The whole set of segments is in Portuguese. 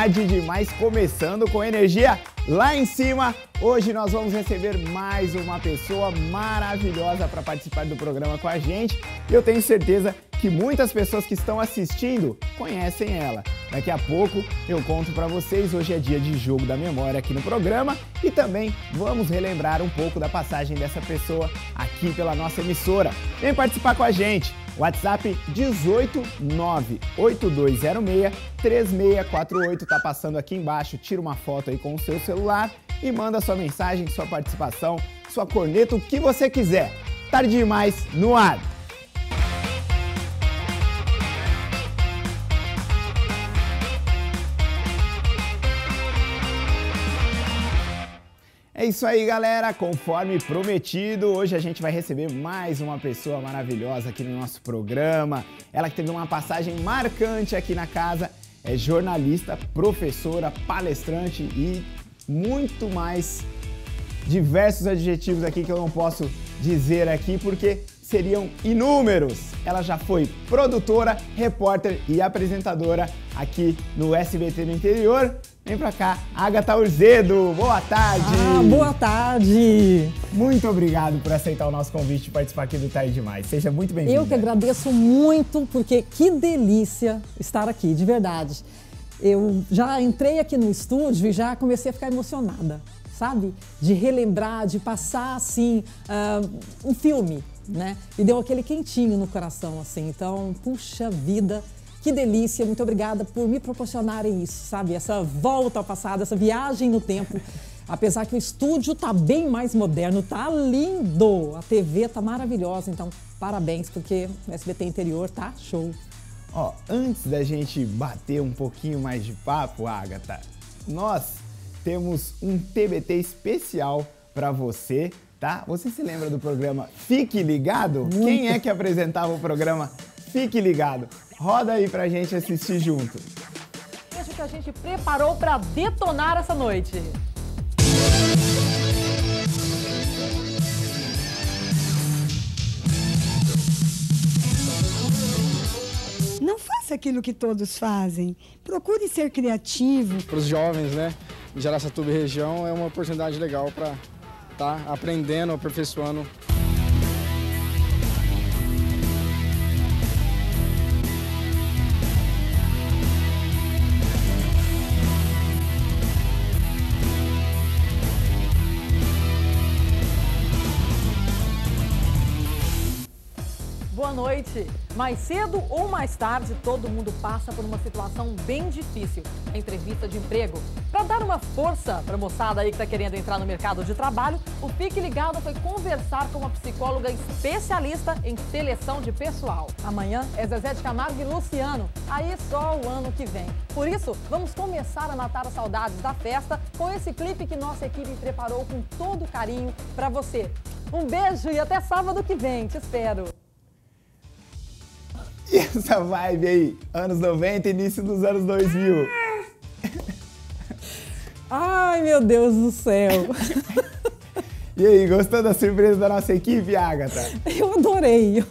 tarde demais, começando com energia lá em cima. Hoje nós vamos receber mais uma pessoa maravilhosa para participar do programa com a gente. Eu tenho certeza que muitas pessoas que estão assistindo conhecem ela. Daqui a pouco eu conto para vocês. Hoje é dia de jogo da memória aqui no programa e também vamos relembrar um pouco da passagem dessa pessoa aqui pela nossa emissora. Vem participar com a gente. WhatsApp 18982063648 tá passando aqui embaixo. Tira uma foto aí com o seu celular e manda sua mensagem, sua participação, sua corneta, o que você quiser. Tarde demais no ar. É isso aí, galera. Conforme prometido, hoje a gente vai receber mais uma pessoa maravilhosa aqui no nosso programa. Ela que teve uma passagem marcante aqui na casa, é jornalista, professora, palestrante e muito mais diversos adjetivos aqui que eu não posso dizer aqui porque seriam inúmeros. Ela já foi produtora, repórter e apresentadora aqui no SBT no interior. Vem pra cá, Agatha Urzedo, boa tarde! Ah, boa tarde! Muito obrigado por aceitar o nosso convite de participar aqui do Tarde Demais. Seja muito bem-vindo. Eu que agradeço muito, porque que delícia estar aqui, de verdade. Eu já entrei aqui no estúdio e já comecei a ficar emocionada, sabe? De relembrar, de passar, assim, uh, um filme, né? E deu aquele quentinho no coração, assim. Então, puxa vida, que delícia, muito obrigada por me proporcionarem isso, sabe? Essa volta ao passado, essa viagem no tempo. Apesar que o estúdio tá bem mais moderno, tá lindo, a TV tá maravilhosa, então parabéns, porque o SBT Interior tá show. Ó, antes da gente bater um pouquinho mais de papo, Agatha, nós temos um TBT especial para você, tá? Você se lembra do programa Fique Ligado? Muito. Quem é que apresentava o programa Fique Ligado? Roda aí pra gente assistir junto. Veja o que a gente preparou para detonar essa noite. Não faça aquilo que todos fazem. Procure ser criativo. Para os jovens, né? Em Jaraçatuba e região é uma oportunidade legal para estar tá aprendendo, aperfeiçoando noite. Mais cedo ou mais tarde, todo mundo passa por uma situação bem difícil, a entrevista de emprego. Para dar uma força para a moçada aí que está querendo entrar no mercado de trabalho, o Fique Ligado foi conversar com uma psicóloga especialista em seleção de pessoal. Amanhã é Zezé de Camargo e Luciano, aí só o ano que vem. Por isso, vamos começar a matar as saudades da festa com esse clipe que nossa equipe preparou com todo carinho para você. Um beijo e até sábado que vem, te espero! E essa vibe aí, anos 90, início dos anos 2000. Ai, meu Deus do céu. E aí, gostou da surpresa da nossa equipe, Agatha? Eu adorei,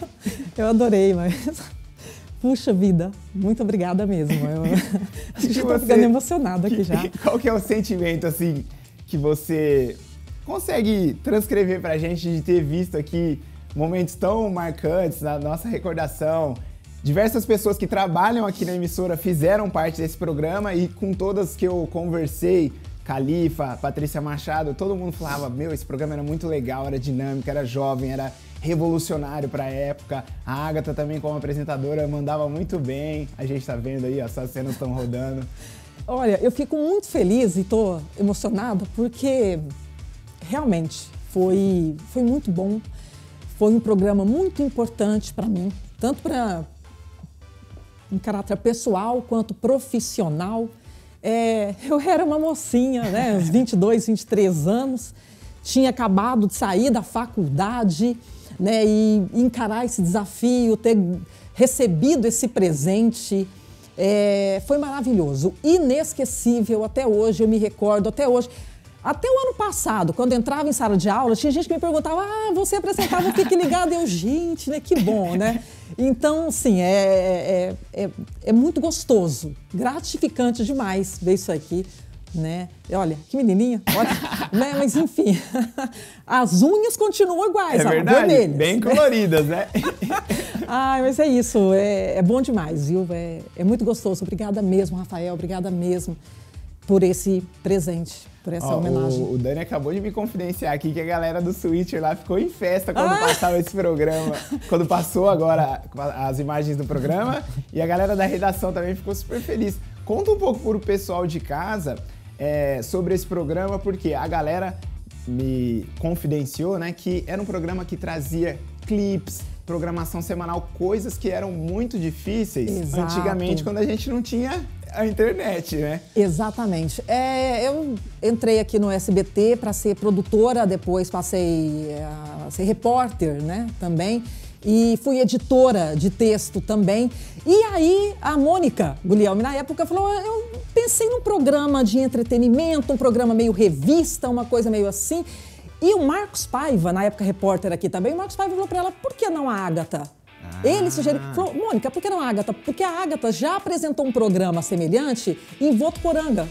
eu, adorei, mas... Puxa vida, muito obrigada mesmo. Eu estou ficando emocionada aqui já. Qual que é o sentimento, assim, que você consegue transcrever pra gente de ter visto aqui momentos tão marcantes na nossa recordação, Diversas pessoas que trabalham aqui na emissora fizeram parte desse programa e com todas que eu conversei, Califa, Patrícia Machado, todo mundo falava: Meu, esse programa era muito legal, era dinâmico, era jovem, era revolucionário para a época. A Agatha também, como apresentadora, mandava muito bem. A gente está vendo aí, essas cenas estão rodando. Olha, eu fico muito feliz e estou emocionada porque realmente foi, foi muito bom. Foi um programa muito importante para mim, tanto para em caráter pessoal quanto profissional. É, eu era uma mocinha, né, uns 22, 23 anos, tinha acabado de sair da faculdade né, e encarar esse desafio, ter recebido esse presente. É, foi maravilhoso, inesquecível até hoje, eu me recordo, até hoje. Até o ano passado, quando entrava em sala de aula, tinha gente que me perguntava: ah, você apresentava Fique Ligado? Eu, gente, né? Que bom, né? Então, sim, é, é, é, é muito gostoso, gratificante demais ver isso aqui né? Olha, que menininha, olha, né? Mas enfim, as unhas continuam iguais, é ó, verdade, vermelhas. bem coloridas, né? Ai, mas é isso, é, é bom demais, viu? É, é, muito gostoso. Obrigada mesmo, Rafael, obrigada mesmo por esse presente, por essa ó, homenagem. O, o, Dani acabou de me confidenciar aqui que a galera do Switcher lá ficou em festa quando ah! passava esse programa, quando passou agora as imagens do programa, e a galera da redação também ficou super feliz. Conta um pouco pro pessoal de casa é, sobre esse programa, porque a galera me confidenciou, né, que era um programa que trazia clips, programação semanal, coisas que eram muito difíceis Exato. antigamente, quando a gente não tinha a internet, né? Exatamente. É, eu entrei aqui no SBT para ser produtora, depois passei a ser repórter, né, também e fui editora de texto também. E aí a Mônica Guglielmi, na época, falou: eu pensei num programa de entretenimento, um programa meio revista, uma coisa meio assim. E o Marcos Paiva, na época repórter aqui também, o Marcos Paiva falou para ela: por que não a Agatha? Ah. Ele sugeriu, falou, Mônica, por que não a Agatha? Porque a Agatha já apresentou um programa semelhante em Votuporanga.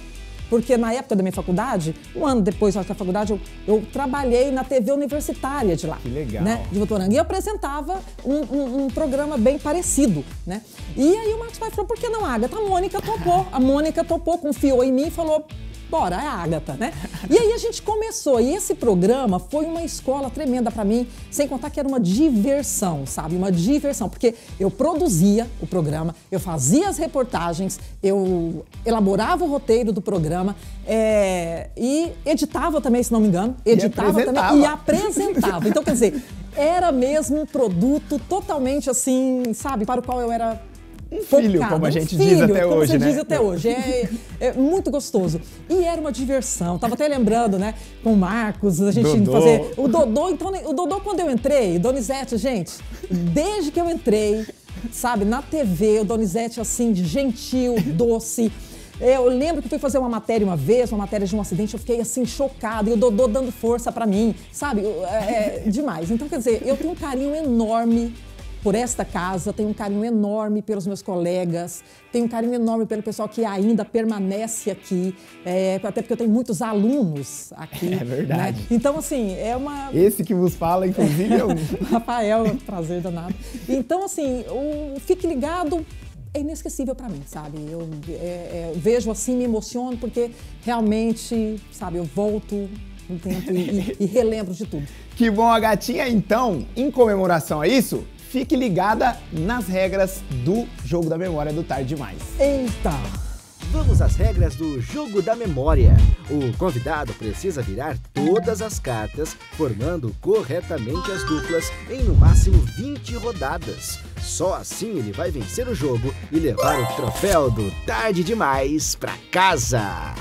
Porque na época da minha faculdade, um ano depois da faculdade, eu, eu, trabalhei na TV universitária de lá. Que legal. Né, de Votoranga. E eu apresentava um, um, um, programa bem parecido, né? E aí o Marcos Pai falou, por que não, Agatha? A Mônica topou. A Mônica topou, confiou em mim e falou, bora, é a Agatha, né? E aí a gente começou. E esse programa foi uma escola tremenda para mim, sem contar que era uma diversão, sabe? Uma diversão, porque eu produzia o programa, eu fazia as reportagens, eu elaborava o roteiro do programa é, e editava também, se não me engano. Editava e também e apresentava. Então, quer dizer, era mesmo um produto totalmente assim, sabe, para o qual eu era um filho, focado, como a gente um filho, diz até como hoje, você né? diz até hoje. É, é, muito gostoso. E era uma diversão. Tava até lembrando, né, com o Marcos, a gente Dodô. fazer. O Dodô, então, o Dodô, quando eu entrei, Donizete, gente, desde que eu entrei, sabe, na TV, o Donizete, assim, gentil, doce. Eu lembro que fui fazer uma matéria uma vez, uma matéria de um acidente, eu fiquei assim chocada e o Dodô dando força para mim, sabe? É, é demais. Então, quer dizer, eu tenho um carinho enorme por esta casa, tenho um carinho enorme pelos meus colegas, tenho um carinho enorme pelo pessoal que ainda permanece aqui, é, até porque eu tenho muitos alunos aqui. É verdade. Né? Então, assim, é uma. Esse que vos fala, inclusive, é o. Rafael, prazer danado. Então, assim, o Fique Ligado é inesquecível para mim, sabe? Eu é, é, vejo assim, me emociono, porque realmente, sabe, eu volto no tempo e, e, relembro de tudo. Que bom, a gatinha. Então, em comemoração a isso, fique ligada nas regras do jogo da memória do Tarde Demais. Eita! Vamos às regras do jogo da memória. O convidado precisa virar todas as cartas, formando corretamente as duplas em no máximo 20 rodadas. Só assim ele vai vencer o jogo e levar o troféu do Tarde Demais para casa.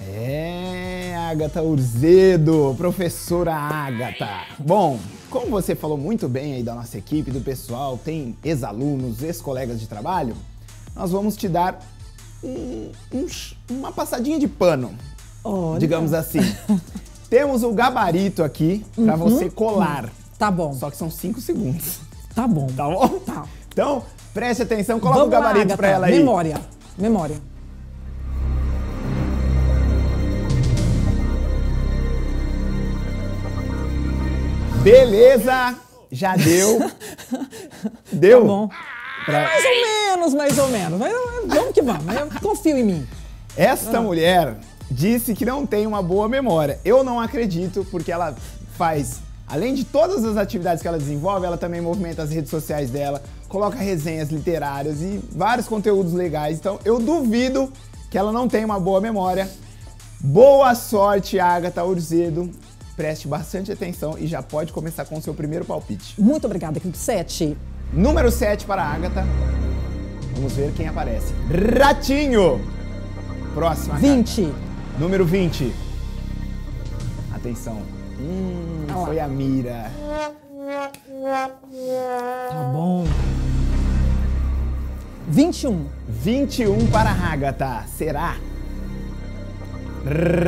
É, Agatha Urzedo, professora Agatha. Bom, como você falou muito bem aí da nossa equipe, do pessoal, tem ex-alunos, ex-colegas de trabalho, nós vamos te dar um, um, uma passadinha de pano, Olha. digamos assim. Temos o gabarito aqui para uhum. você colar. Tá bom. Só que são 5 segundos. Tá bom. Tá bom? Tá. Então, preste atenção, coloca Vamos o gabarito para ela aí. Memória. Memória. Beleza, já deu. Deu? Tá bom. Pra... Mais ou menos, mais ou menos. Mas vamos que vamos. Eu confio em mim. Esta ah. mulher disse que não tem uma boa memória. Eu não acredito, porque ela faz, além de todas as atividades que ela desenvolve, ela também movimenta as redes sociais dela, coloca resenhas literárias e vários conteúdos legais. Então eu duvido que ela não tenha uma boa memória. Boa sorte, Agatha Urzedo. Preste bastante atenção e já pode começar com o seu primeiro palpite. Muito obrigada, equipe 7. Número 7 para a Agatha. Vamos ver quem aparece. Ratinho! Próxima. 20. Carta. Número 20. Atenção. Hum, ah foi a mira. Tá bom. 21. 21 para a Agatha. Será?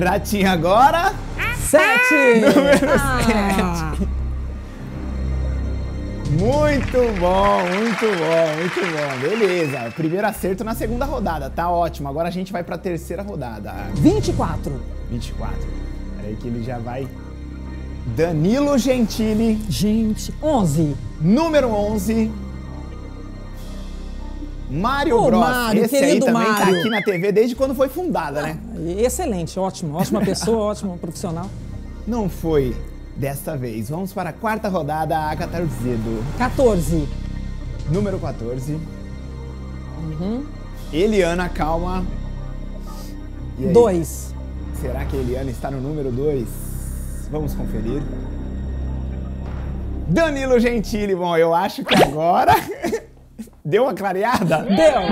Ratinho agora. Sete! Número Ah, Muito bom, muito bom, muito bom. Beleza. Primeiro acerto na segunda rodada. Tá ótimo. Agora a gente vai pra terceira rodada. 24. 24. Peraí que ele já vai. Danilo Gentili, Gente, 11. número 11. Mário Ô, Bros. Mário, Esse aí também tá Mário. aqui na TV desde quando foi fundada, né? Excelente, ótimo. Ótima pessoa, ótimo profissional. Não foi desta vez. Vamos para a quarta rodada, a Agatha Azevedo. 14. Número 14. Uhum. Eliana, calma. E aí, 2. Será que a Eliana está no número 2? Vamos conferir. Danilo Gentili. Bom, eu acho que agora deu uma clareada. Deu.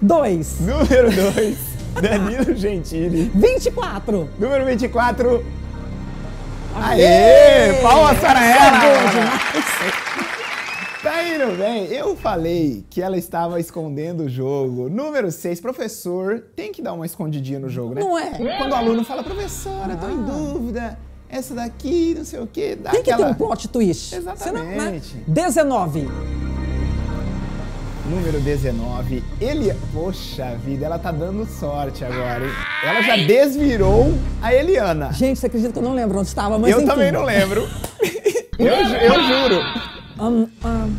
2. Número 2, Danilo Gentili. 24. Número 24. Aê! Palmas para ela! Tá indo bem. Eu falei que ela estava escondendo o jogo. Número 6, professor tem que dar uma escondidinha no jogo, né? Não é? Quando o aluno fala, professora, tô em dúvida, essa daqui, não sei o quê, dá Tem que ter aquela... um plot twist. Exatamente. Senão, né? 19. Número 19, ele... Poxa vida, ela tá dando sorte agora, hein? Ela já desvirou a Eliana. Gente, você acredita que eu não lembro onde estava, mas eu também não lembro. eu, eu juro. Ahn, ahn.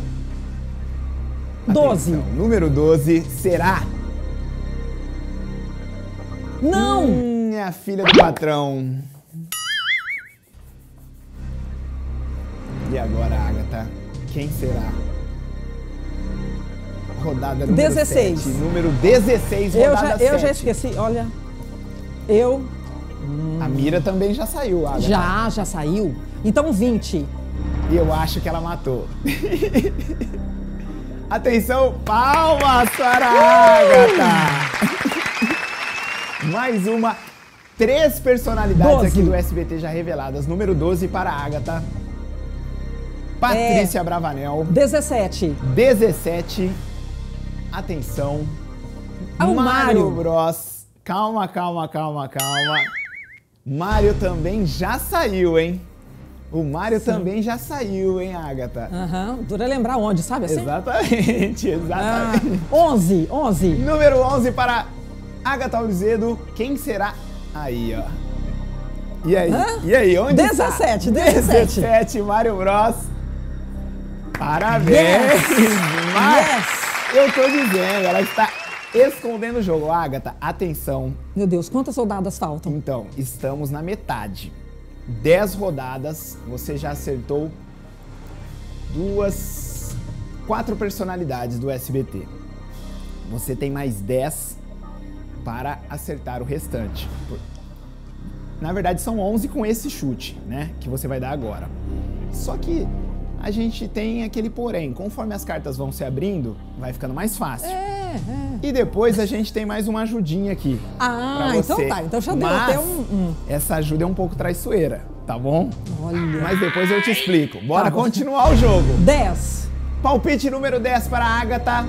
12. Atenção, número 12 será... Não! Hum, é a filha do patrão. E agora, Agatha, quem será? Rodada número 16. 7. Número 16, Eu rodada já, eu já 7. esqueci, olha. Eu A Mira também já saiu, Agatha. já, já saiu. Então 20. E eu acho que ela matou. Atenção, palmas para a Agatha! Mais uma. Três personalidades Doze. aqui do SBT já reveladas. Número 12 para a Agatha. Patrícia Bravanel. 17. 17. Atenção. Ah, o Mário. Bros. Calma, calma, calma, calma. Mário também já saiu, hein? O Mário também já saiu, hein, Agatha? Aham. Dura lembrar onde, sabe assim? Exatamente, Ah, exatamente. 11. 11. Número 11 para Agatha Alzedo. Quem será? Aí, ó. E aí? Hã? E aí, onde 17, está? 17. 17, Mário Bros. Parabéns! Yes! Mas Yes! eu tô dizendo, ela está escondendo o jogo. Agatha, atenção. Meu Deus, quantas soldadas faltam? Então, estamos na metade. 10 rodadas, você já acertou duas, quatro personalidades do SBT. Você tem mais 10 para acertar o restante. Na verdade, são 11 com esse chute, né? Que você vai dar agora. Só que a gente tem aquele porém. Conforme as cartas vão se abrindo, vai ficando mais fácil. É, é. E depois a gente tem mais uma ajudinha aqui. Ah, então tá. Então já deu Mas até um- um- Essa ajuda é um pouco traiçoeira, tá bom? Olha. Mas depois eu te explico. Bora Tá continuar o jogo. 10. Palpite número 10 para a Agatha.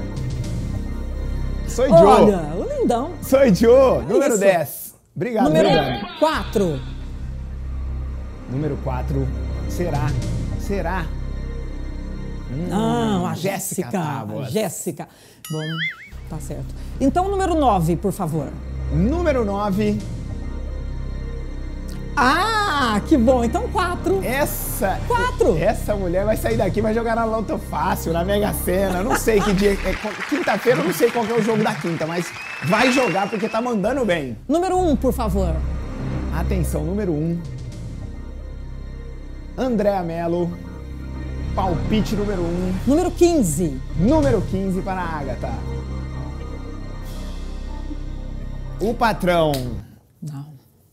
Sou Joe. Olha, o lindão. Sou Joe. Número isso. 10. Obrigado, Número meu Dani. 4. Número 4. Será? Será? Hum, Não, a Jéssica Jéssica. Bom, tá certo. Então, número 9, por favor. Número 9. Ah, que bom. Então, 4. Essa. Quatro. Essa mulher vai sair daqui vai jogar na Loto Fácil, na Mega Sena. Eu Não sei que dia. é, qu- Quinta-feira, eu não sei qual que é o jogo da quinta, mas vai jogar porque tá mandando bem. Número 1, por favor. Atenção, número 1. Um. Andréa Mello. Palpite número 1. Um. Número 15. Número 15 para a Agatha. O patrão. Não,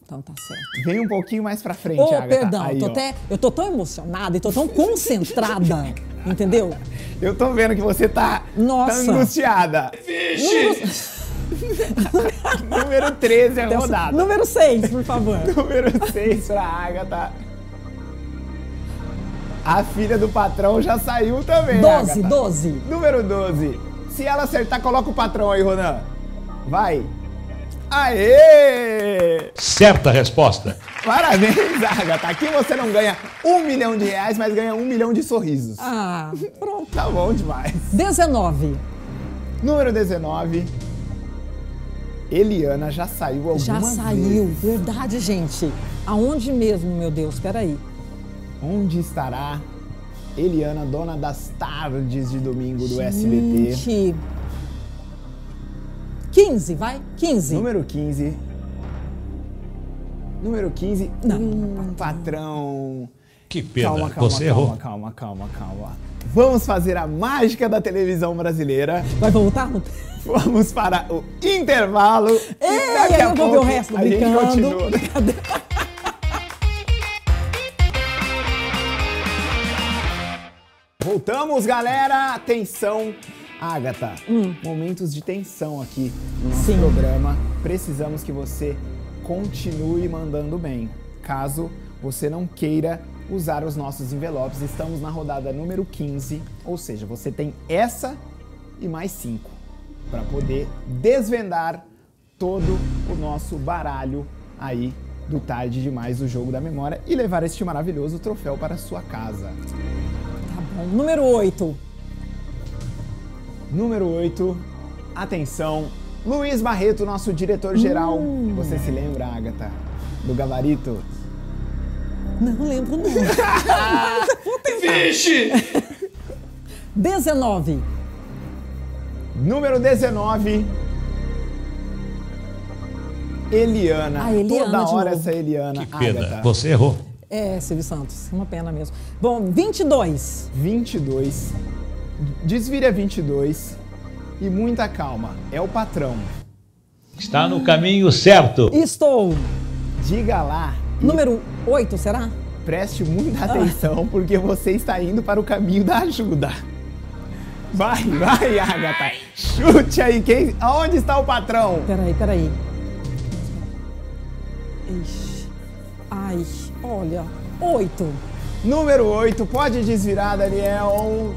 então tá certo. Vem um pouquinho mais pra frente, Ô, Agatha. perdão, Aí, tô até, eu tô tão emocionada e tô tão concentrada, entendeu? Eu tô vendo que você tá, Nossa. tá angustiada. Número 13 é Número, rodada. número 6, por favor. Número 6 pra Agatha. A filha do patrão já saiu também, 12, Agatha. 12. Número 12. Se ela acertar, coloca o patrão aí, Ronan. Vai. Aê! Certa resposta. Parabéns, Agatha. Aqui você não ganha um milhão de reais, mas ganha um milhão de sorrisos. Ah, pronto. Tá bom demais. 19. Número 19. Eliana já saiu algumas Já saiu. vezes. Verdade, gente. Aonde mesmo, meu Deus? Peraí. Onde estará Eliana, dona das tardes de domingo do SBT? Gente. 15, vai? 15. Número 15. Número 15. Não. Um patrão. Que pena. Calma, calma, Você calma, errou. calma, calma, calma. Vamos fazer a mágica da televisão brasileira. Vai voltar? Vamos para o intervalo. Ei, e daqui aí a eu vou ver pouco o resto. A gente Brincando. continua. Voltamos, galera! Atenção, Agatha. Momentos de tensão aqui no nosso Hum. Sim. programa. Precisamos que você continue mandando bem. Caso você não queira usar os nossos envelopes, estamos na rodada número 15, ou seja, você tem essa e mais cinco para poder desvendar todo o nosso baralho aí do tarde demais do jogo da memória e levar este maravilhoso troféu para sua casa. Número 8. Número 8, atenção, Luiz Barreto, nosso diretor-geral. Hum. Você se lembra, Agatha, do gabarito? Não lembro, não. Vixe! 19. Número 19, Eliana. Ah, Eliana Toda de hora novo. essa Eliana, Que pena. Agatha. Você errou. É, Silvio Santos. Uma pena mesmo. Bom, 22. 22, desvira 22 e muita calma, é o patrão. Está no caminho certo. Estou. Diga lá Número 8, será? preste muita atenção porque você está indo para o caminho da ajuda. Vai, vai, Agatha. Chute aí, quem, aonde está o patrão? Peraí, peraí. Ixi. Ai, olha. 8. Número 8, pode desvirar, Daniel.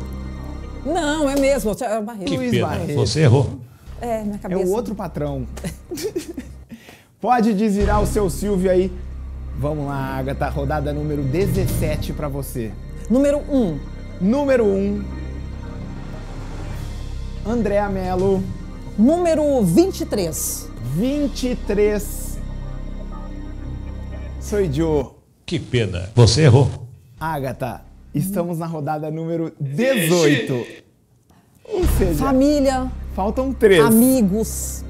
Não, é mesmo. é Barreto. Que Luiz pena. Barreto. Você errou. É, minha É cabeça. o outro patrão. pode desvirar o seu Silvio aí. Vamos lá, Agatha, rodada número 17 para você. Número 1. Número 1, Andréa Mello, Número 23. 23. Sou Joe. Que pena. Você errou. Agatha, estamos na rodada número 18. Ou seja, Família, faltam três. amigos.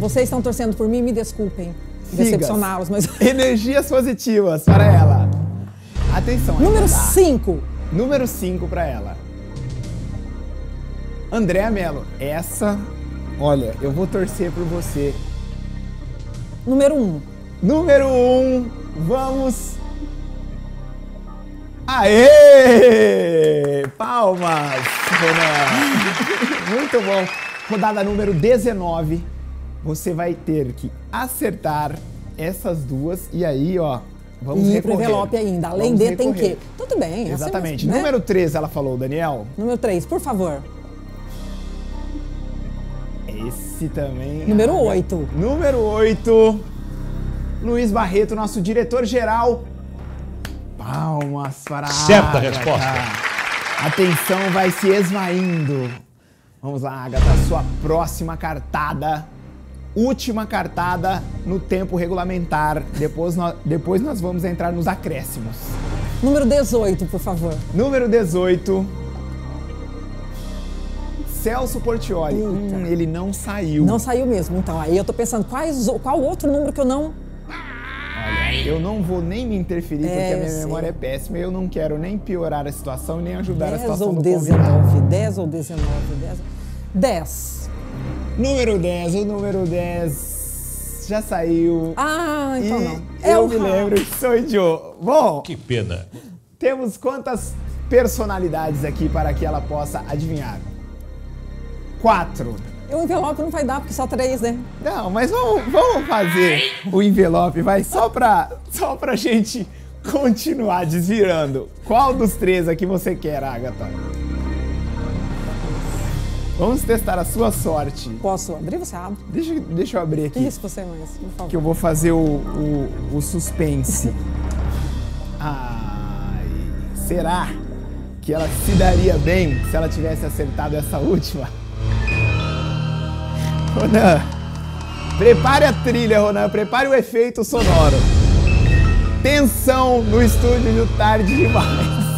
Vocês estão torcendo por mim, me desculpem. Decepcioná-los, mas. Energias positivas para ela. Atenção. Número dá. 5. Número 5 para ela. Andréa Mello, essa, olha, eu vou torcer por você. Número 1. Um. Número 1, um, vamos. Aê! Palmas, Renan. Muito bom. Rodada número 19. Você vai ter que acertar essas duas e aí, ó, vamos E recorrer. envelope ainda. Além Vamos de tem recorrer. que. Tudo bem. assim Exatamente. mesmo, né? Número 13 ela falou, Daniel. Número 3, por favor. Esse também. Número Agatha. 8. Número 8. Luiz Barreto, nosso diretor-geral. Palmas para a Certa resposta. A tensão vai se esvaindo. Vamos lá, Agatha, sua próxima cartada. Última cartada no tempo regulamentar. Depois nós, depois nós vamos entrar nos acréscimos. Número 18, por favor. Número 18. Celso Portioli. Hum, ele não saiu. Não saiu mesmo. Então, aí eu tô pensando, quais, qual outro número que eu não. Eu não vou nem me interferir porque É, a minha eu sei. memória é péssima e eu não quero nem piorar a situação nem ajudar a 10 situação ou do convidado. 19. 10 ou 19. 10. 10. Número 10, o número 10 já saiu. Ah, então e não. É eu o me lembro que sou Joe. Bom, Que pena. temos quantas personalidades aqui para que ela possa adivinhar? Quatro. O envelope não vai dar, porque só três, né? Não, mas vamos, vamos fazer o envelope, vai, só pra, só pra gente continuar desvirando. Qual dos três aqui você quer, Agatha? Vamos testar a sua sorte. Posso abrir? Você abre? Deixa, deixa eu abrir aqui. Isso, você mais, por favor. Que eu vou fazer o, o, o suspense. Ai, será que ela se daria bem se ela tivesse acertado essa última? Ronan, prepare a trilha, Ronan, prepare o efeito sonoro. Tensão no estúdio do Tarde Demais.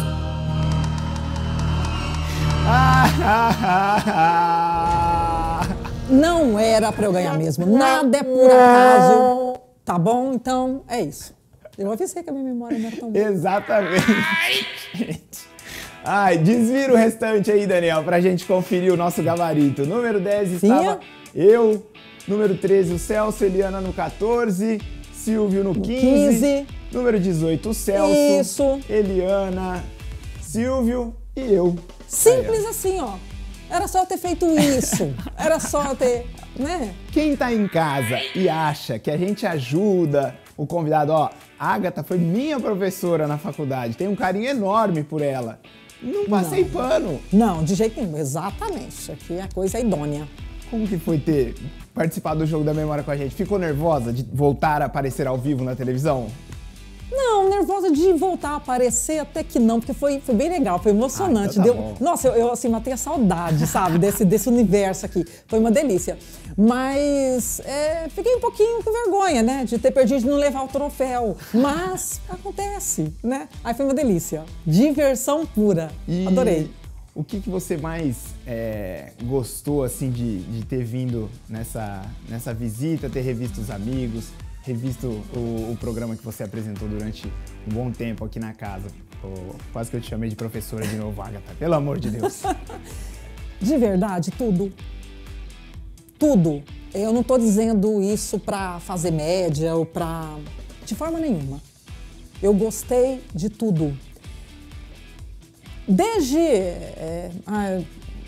Ah, ah, ah, ah. Não era pra eu ganhar mesmo. Nada é por acaso. Tá bom? Então, é isso. Eu avisei que a minha memória não era tão boa. Exatamente. Ai, desvira o restante aí, Daniel, pra gente conferir o nosso gabarito. Número 10 estava eu, número 13 o Celso, Eliana no 14, Silvio no 15, 15. número 18 o Celso, Isso. Eliana, Silvio e eu. Simples assim, ó. Era só eu ter feito isso. Era só eu ter, né? Quem tá em casa e acha que a gente ajuda o convidado, ó, Agatha foi minha professora na faculdade, tem um carinho enorme por ela. Não passei pano. Não, de jeito nenhum. Exatamente. Aqui a coisa é idônea. Como que foi ter participado do jogo da memória com a gente? Ficou nervosa de voltar a aparecer ao vivo na televisão? Não, nervosa de voltar a aparecer, até que não, porque foi, foi bem legal, foi emocionante. Ah, então tá Deu, nossa, eu, eu assim, matei a saudade, sabe, desse, desse universo aqui. Foi uma delícia. Mas é, fiquei um pouquinho com vergonha, né, de ter perdido de não levar o troféu. Mas acontece, né? Aí foi uma delícia. Diversão pura. E Adorei. O que, que você mais é, gostou assim de, de ter vindo nessa, nessa visita, ter revisto os amigos, revisto o, o programa que você apresentou durante um bom tempo aqui na casa? Quase que eu te chamei de professora de novo, Agatha. Pelo amor de Deus. De verdade, tudo. Tudo. Eu não estou dizendo isso para fazer média ou para. De forma nenhuma. Eu gostei de tudo. Desde. é, ah,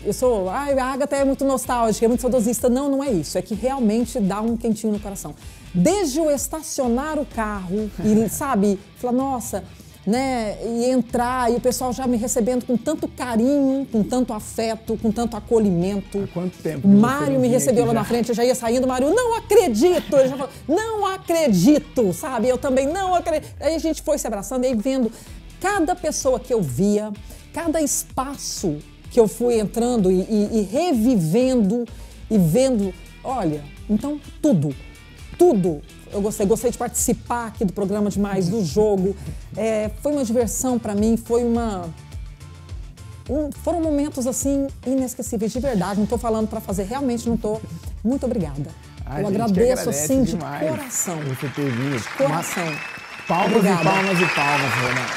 eu sou. Ai, a Agatha é muito nostálgica, é muito saudosista. Não, não é isso. É que realmente dá um quentinho no coração. Desde eu estacionar o carro e, sabe, falar, nossa, né, e entrar e o pessoal já me recebendo com tanto carinho, com tanto afeto, com tanto acolhimento. Há quanto tempo? O Mário me recebeu lá na já? frente, eu já ia saindo, o Mário, não acredito! Ele já falou, não acredito, sabe? Eu também não acredito. Aí a gente foi se abraçando e aí vendo cada pessoa que eu via, cada espaço que eu fui entrando e, e- e revivendo e vendo. Olha, então tudo, tudo. Eu gostei, gostei de participar aqui do programa demais, do jogo. É, foi uma diversão para mim, foi uma. um- foram momentos assim inesquecíveis de verdade. Não estou falando para fazer, realmente não estou. Muito obrigada. Eu agradeço assim demais de coração. Você ter vindo. Coração. Uma- Palmas Obrigada. e palmas e palmas,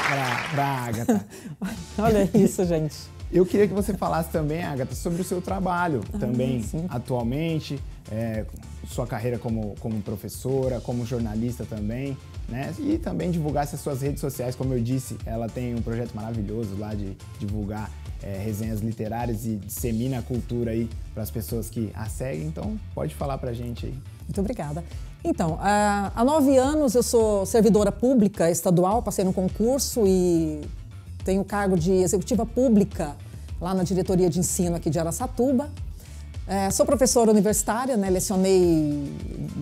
pra, pra Agatha. Olha isso, gente. Eu queria que você falasse também, Agatha, sobre o seu trabalho também sim. atualmente, é, sua carreira como, como professora, como jornalista também, né? E também divulgasse as suas redes sociais, como eu disse, ela tem um projeto maravilhoso lá de divulgar é, resenhas literárias e dissemina a cultura aí para as pessoas que a seguem. Então, pode falar pra gente aí. Muito obrigada. Então, há nove anos eu sou servidora pública estadual, passei no concurso e tenho o cargo de executiva pública lá na diretoria de ensino aqui de Araçatuba. É, sou professora universitária, né, lecionei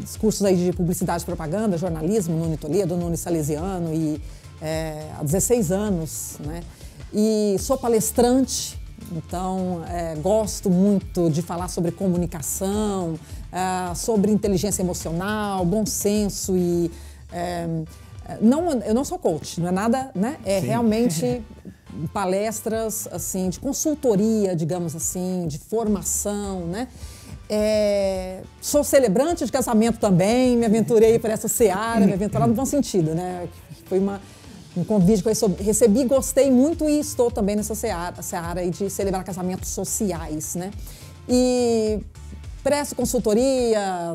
os cursos aí de publicidade e propaganda, jornalismo, no Unitoledo, no Unisalesiano e é, há 16 anos, né? E sou palestrante, então é, gosto muito de falar sobre comunicação, é, sobre inteligência emocional, bom senso e é, não, eu não sou coach, não é nada, né? É realmente palestras assim de consultoria, digamos assim, de formação, né? É, sou celebrante de casamento também, me aventurei por essa seara, me aventurar no bom sentido, né? Foi uma, um convite que eu recebi- gostei muito e estou também nessa seara, seara aí de celebrar casamentos sociais, né? E presto consultoria,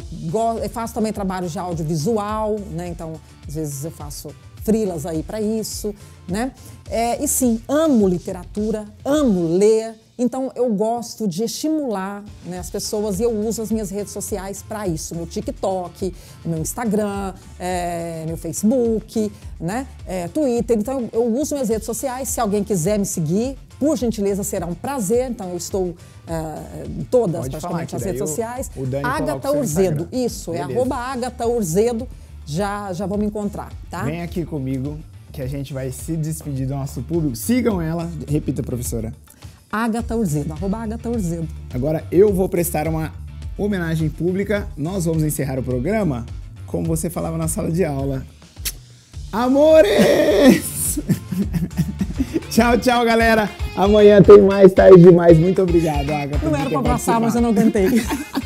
faço também trabalho de audiovisual, né? Então, às vezes eu faço frilas aí para isso, né? É, e sim, amo literatura, amo ler, Então eu gosto de estimular né, as pessoas e eu uso as minhas redes sociais para isso. Meu TikTok, meu Instagram, é, meu Facebook, né, é, Twitter. Então eu, eu uso minhas redes sociais. Se alguém quiser me seguir, por gentileza, será um prazer. Então, eu estou uh, todas, Pode praticamente, nas redes sociais. o o Agatha Urzedo. Isso, é Beleza. arroba Agatha Urzedo. Já, já vão me encontrar, tá? Vem aqui comigo que a gente vai se despedir do nosso público. Sigam ela. Repita, professora. Agatha Urzedo, arroba Agatha Urzedo. Agora eu vou prestar uma homenagem pública. Nós vamos encerrar o programa como você falava na sala de aula. Amores! tchau, tchau, galera. Amanhã tem mais tarde demais. Muito obrigado, Agatha. Não era pra passar, mas eu não aguentei.